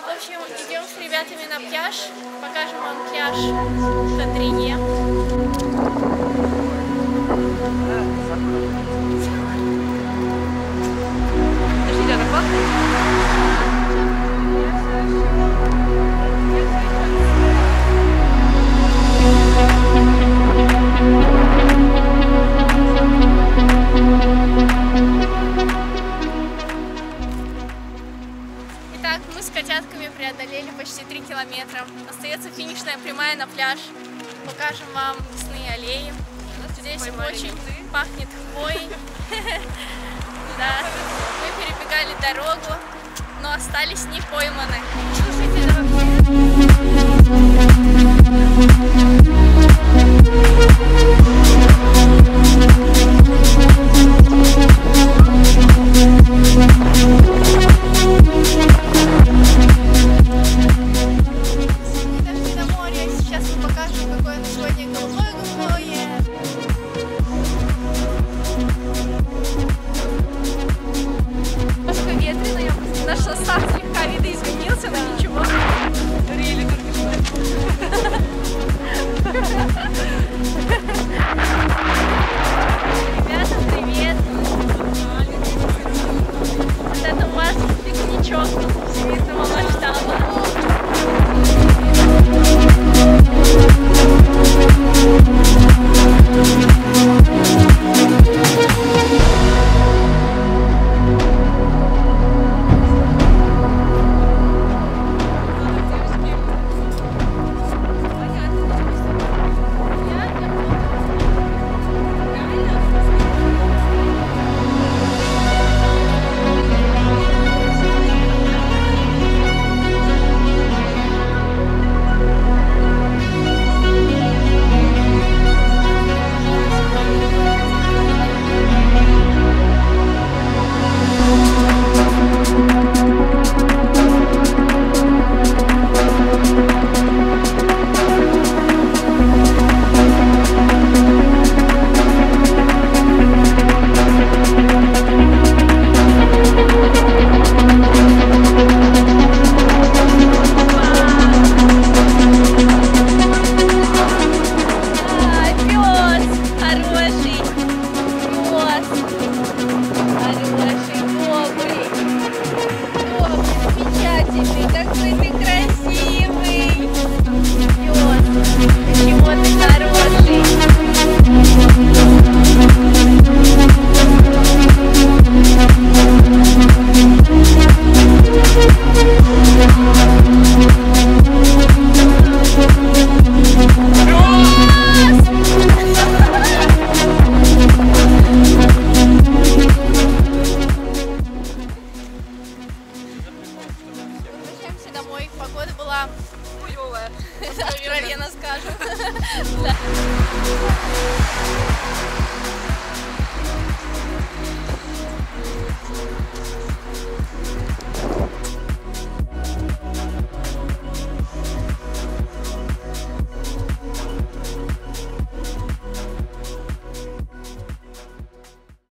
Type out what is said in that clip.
В общем, идем с ребятами на пляж. Покажем вам пляж Кадринье. Подожди, мы с котятками преодолели почти 3 километра. Остается финишная прямая на пляж. Покажем вам лесные аллеи. Здесь очень пахнет хвоей. Да, мы перебегали дорогу, но остались не пойманы. Не 上来。